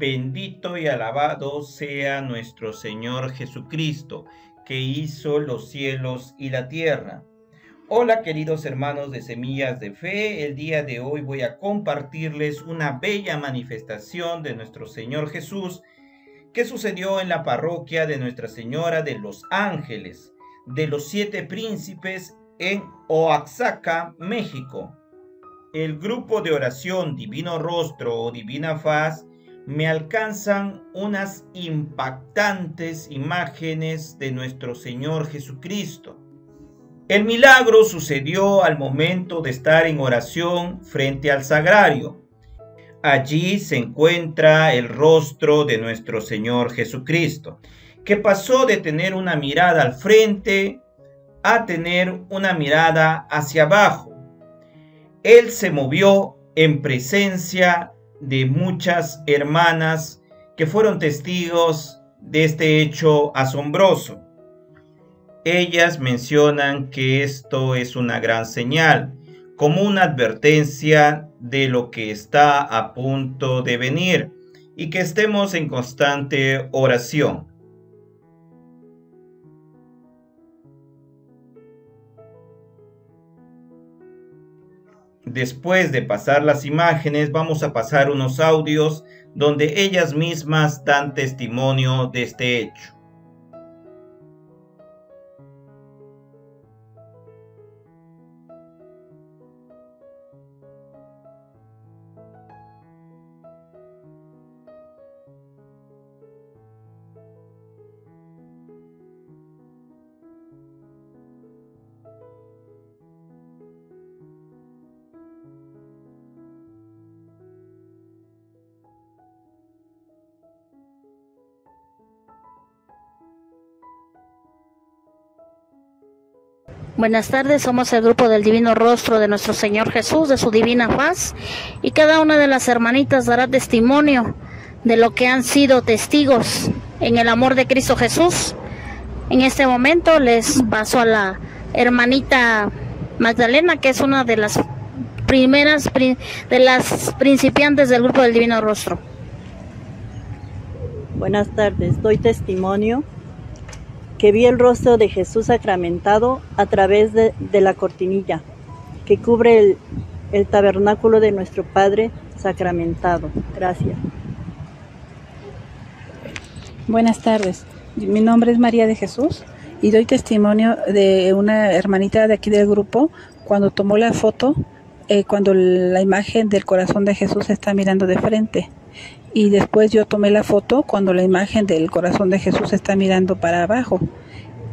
Bendito y alabado sea nuestro Señor Jesucristo, que hizo los cielos y la tierra. Hola queridos hermanos de Semillas de Fe, el día de hoy voy a compartirles una bella manifestación de nuestro Señor Jesús que sucedió en la parroquia de Nuestra Señora de los Ángeles, de los siete príncipes en Oaxaca, México. El grupo de oración Divino Rostro o Divina Faz me alcanzan unas impactantes imágenes de nuestro Señor Jesucristo. El milagro sucedió al momento de estar en oración frente al sagrario. Allí se encuentra el rostro de nuestro Señor Jesucristo, que pasó de tener una mirada al frente a tener una mirada hacia abajo. Él se movió en presencia de muchas hermanas que fueron testigos de este hecho asombroso. Ellas mencionan que esto es una gran señal, como una advertencia de lo que está a punto de venir y que estemos en constante oración. Después de pasar las imágenes, vamos a pasar unos audios donde ellas mismas dan testimonio de este hecho. Buenas tardes, somos el grupo del Divino Rostro de nuestro Señor Jesús, de su divina paz, y cada una de las hermanitas dará testimonio de lo que han sido testigos en el amor de Cristo Jesús. En este momento les paso a la hermanita Magdalena, que es una de las primeras, de las principiantes del grupo del Divino Rostro. Buenas tardes, doy testimonio que vi el rostro de Jesús sacramentado a través de, la cortinilla que cubre el, tabernáculo de nuestro Padre sacramentado. Gracias. Buenas tardes. Mi nombre es María de Jesús y doy testimonio de una hermanita de aquí del grupo cuando tomó la foto, eh, cuando la imagen del corazón de Jesús está mirando de frente y después yo tomé la foto cuando la imagen del corazón de Jesús está mirando para abajo.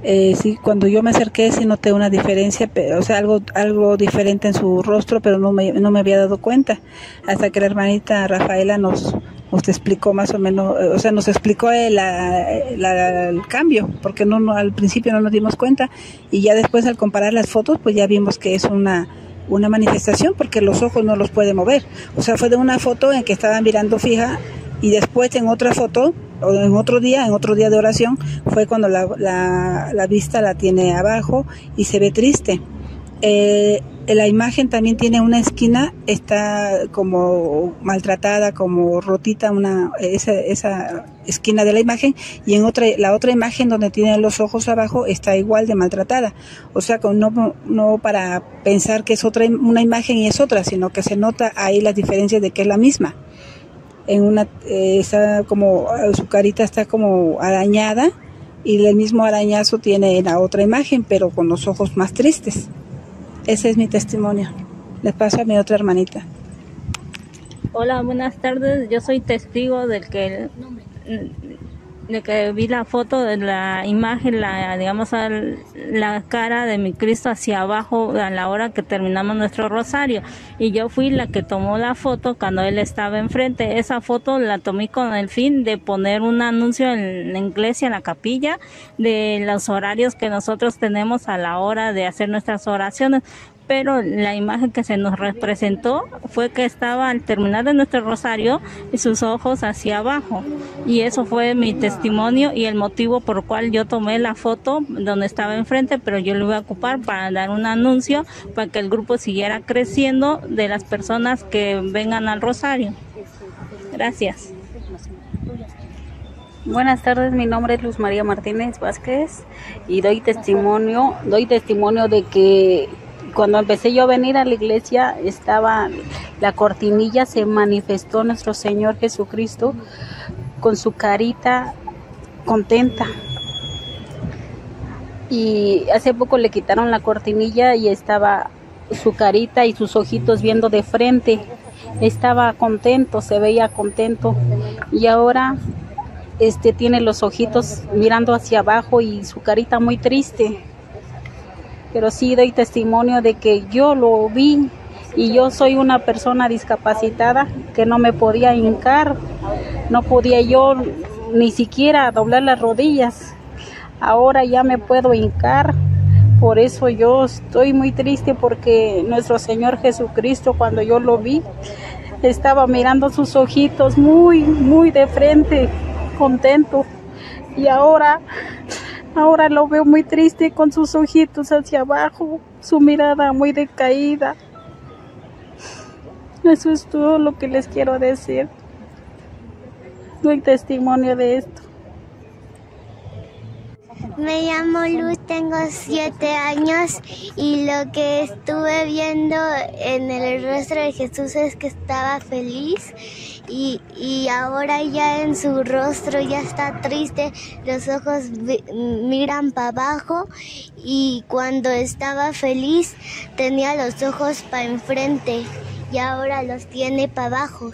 Eh, sí, cuando yo me acerqué sí noté una diferencia, pero, o sea, algo, algo diferente en su rostro, pero no me, no me había dado cuenta. Hasta que la hermanita Rafaela nos, nos explicó más o menos, eh, o sea, nos explicó el, el cambio, porque no, al principio no nos dimos cuenta y ya después al comparar las fotos, pues ya vimos que es una una manifestación porque los ojos no los puede mover. O sea, fue de una foto en que estaba mirando fija y después en otra foto o en otro día, en otro día de oración, fue cuando la, la, vista la tiene abajo y se ve triste. Eh, la imagen también tiene una esquina, está como maltratada, como rotita una, esa, esa esquina de la imagen y en otra, la otra imagen donde tiene los ojos abajo está igual de maltratada. O sea, no, no para pensar que es otra, una imagen y es otra, sino que se nota ahí las diferencias de que es la misma. En una, eh, está como, su carita está como arañada y el mismo arañazo tiene en la otra imagen, pero con los ojos más tristes. Ese es mi testimonio. Les paso a mi otra hermanita. Hola, buenas tardes. Yo soy testigo del que de que vi la foto de la imagen, la digamos la cara de mi Cristo hacia abajo a la hora que terminamos nuestro rosario y yo fui la que tomó la foto cuando él estaba enfrente. Esa foto la tomé con el fin de poner un anuncio en la iglesia, en la capilla, de los horarios que nosotros tenemos a la hora de hacer nuestras oraciones pero la imagen que se nos representó fue que estaba al terminar de nuestro rosario y sus ojos hacia abajo. Y eso fue mi testimonio y el motivo por el cual yo tomé la foto donde estaba enfrente, pero yo lo iba a ocupar para dar un anuncio para que el grupo siguiera creciendo de las personas que vengan al rosario. Gracias. Buenas tardes, mi nombre es Luz María Martínez Vázquez y doy testimonio, doy testimonio de que cuando empecé yo a venir a la iglesia estaba la cortinilla, se manifestó nuestro Señor Jesucristo con su carita contenta. Y hace poco le quitaron la cortinilla y estaba su carita y sus ojitos viendo de frente. Estaba contento, se veía contento. Y ahora este tiene los ojitos mirando hacia abajo y su carita muy triste. Pero sí doy testimonio de que yo lo vi y yo soy una persona discapacitada que no me podía hincar, no podía yo ni siquiera doblar las rodillas. Ahora ya me puedo hincar. Por eso yo estoy muy triste porque nuestro Señor Jesucristo cuando yo lo vi estaba mirando sus ojitos muy, muy de frente contento y ahora ahora lo veo muy triste con sus ojitos hacia abajo, su mirada muy decaída. Eso es todo lo que les quiero decir. Doy testimonio de esto. Me llamo Luz, tengo siete años y lo que estuve viendo en el rostro de Jesús es que estaba feliz y, y ahora ya en su rostro ya está triste, los ojos miran para abajo y cuando estaba feliz tenía los ojos para enfrente y ahora los tiene para abajo.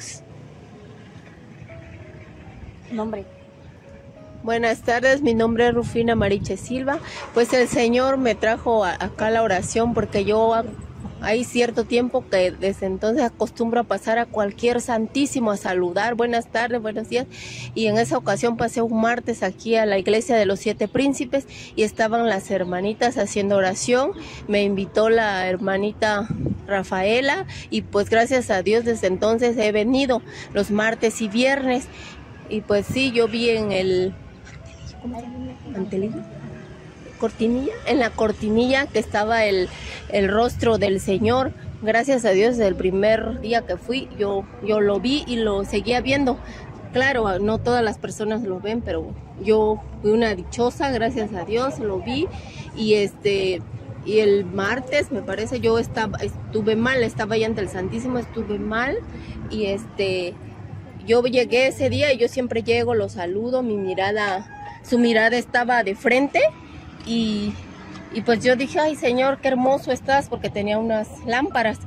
Nombre. Buenas tardes, mi nombre es Rufina Mariche Silva. Pues el Señor me trajo acá la oración porque yo hay cierto tiempo que desde entonces acostumbro a pasar a cualquier santísimo a saludar, buenas tardes, buenos días. Y en esa ocasión pasé un martes aquí a la iglesia de los siete príncipes y estaban las hermanitas haciendo oración. Me invitó la hermanita Rafaela y pues gracias a Dios desde entonces he venido los martes y viernes. Y pues sí, yo vi en el cortinilla, en la cortinilla que estaba el, el rostro del Señor. Gracias a Dios, el primer día que fui, yo, yo lo vi y lo seguía viendo. Claro, no todas las personas lo ven, pero yo fui una dichosa, gracias a Dios, lo vi. Y este y el martes me parece yo estaba estuve mal, estaba ahí ante el Santísimo, estuve mal. Y este yo llegué ese día y yo siempre llego, lo saludo, mi mirada su mirada estaba de frente y, pues yo dije, ay Señor, qué hermoso estás, porque tenía unas lámparas.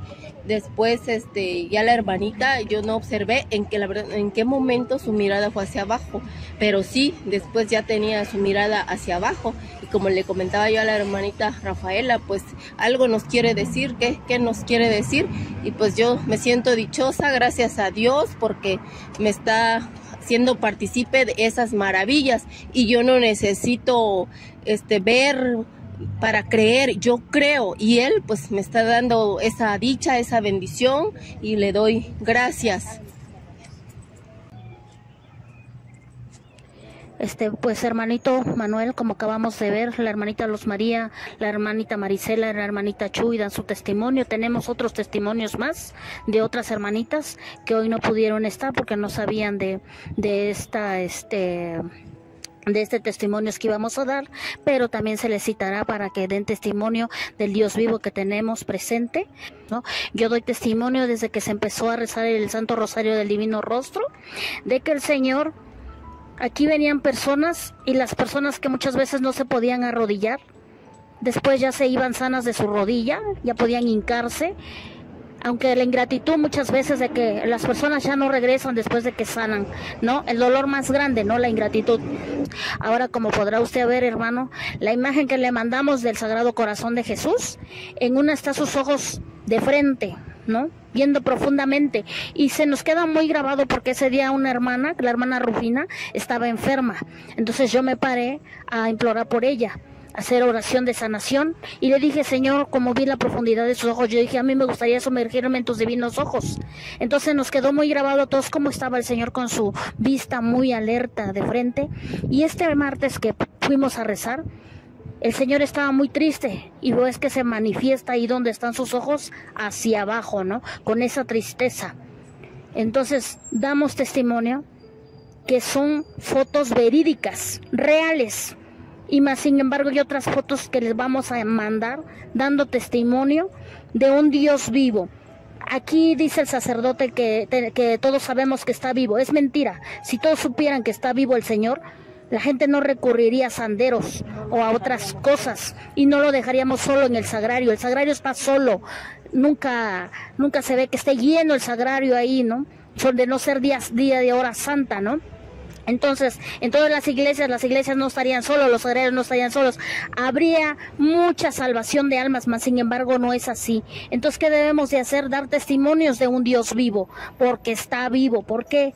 Después, este, ya la hermanita, yo no observé en, que la en qué momento su mirada fue hacia abajo, pero sí, después ya tenía su mirada hacia abajo. Y como le comentaba yo a la hermanita Rafaela, pues algo nos quiere decir, ¿qué, qué nos quiere decir? Y pues yo me siento dichosa, gracias a Dios, porque me está siendo partícipe de esas maravillas y yo no necesito este ver para creer, yo creo y él pues me está dando esa dicha, esa bendición y le doy gracias. Este, pues hermanito Manuel, como acabamos de ver, la hermanita Luz María, la hermanita Marisela, la hermanita Chuy dan su testimonio. Tenemos otros testimonios más de otras hermanitas que hoy no pudieron estar porque no sabían de, de esta, este, de este testimonio que íbamos a dar, pero también se les citará para que den testimonio del Dios vivo que tenemos presente. ¿no? Yo doy testimonio desde que se empezó a rezar el Santo Rosario del Divino Rostro, de que el Señor Aquí venían personas y las personas que muchas veces no se podían arrodillar, después ya se iban sanas de su rodilla, ya podían hincarse, aunque la ingratitud muchas veces de que las personas ya no regresan después de que sanan, ¿no? El dolor más grande, ¿no? La ingratitud. Ahora, como podrá usted ver, hermano, la imagen que le mandamos del Sagrado Corazón de Jesús, en una está sus ojos de frente, ¿no? Viendo profundamente. Y se nos queda muy grabado porque ese día una hermana, la hermana Rufina, estaba enferma. Entonces yo me paré a implorar por ella hacer oración de sanación y le dije, Señor, como vi la profundidad de sus ojos, yo dije, a mí me gustaría sumergirme en tus divinos ojos. Entonces nos quedó muy grabado a todos cómo estaba el Señor con su vista muy alerta de frente. Y este martes que fuimos a rezar, el Señor estaba muy triste y ves que se manifiesta ahí donde están sus ojos hacia abajo, ¿no? Con esa tristeza. Entonces damos testimonio que son fotos verídicas, reales. Y más, sin embargo, hay otras fotos que les vamos a mandar dando testimonio de un Dios vivo. Aquí dice el sacerdote que, que todos sabemos que está vivo. Es mentira. Si todos supieran que está vivo el Señor, la gente no recurriría a sanderos o a otras cosas y no lo dejaríamos solo en el sagrario. El sagrario está solo. Nunca, nunca se ve que esté lleno el sagrario ahí, ¿no? Son de no ser días, día de hora santa, ¿no? Entonces, en todas las iglesias, las iglesias no estarían solos, los sagrarios no estarían solos. Habría mucha salvación de almas, mas sin embargo no es así. Entonces, ¿qué debemos de hacer? Dar testimonios de un Dios vivo, porque está vivo. ¿Por qué?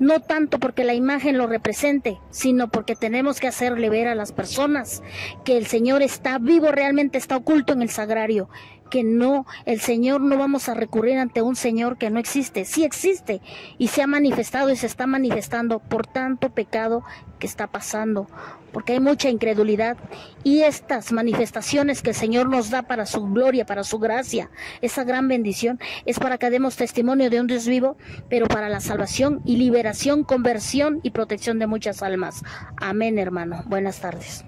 no tanto porque la imagen lo represente, sino porque tenemos que hacerle ver a las personas que el Señor está vivo, realmente está oculto en el sagrario, que no, el Señor no vamos a recurrir ante un Señor que no existe, sí existe y se ha manifestado y se está manifestando por tanto pecado que está pasando, porque hay mucha incredulidad y estas manifestaciones que el Señor nos da para su gloria, para su gracia, esa gran bendición es para que demos testimonio de un Dios vivo, pero para la salvación y liberación, conversión y protección de muchas almas. Amén, hermano. Buenas tardes.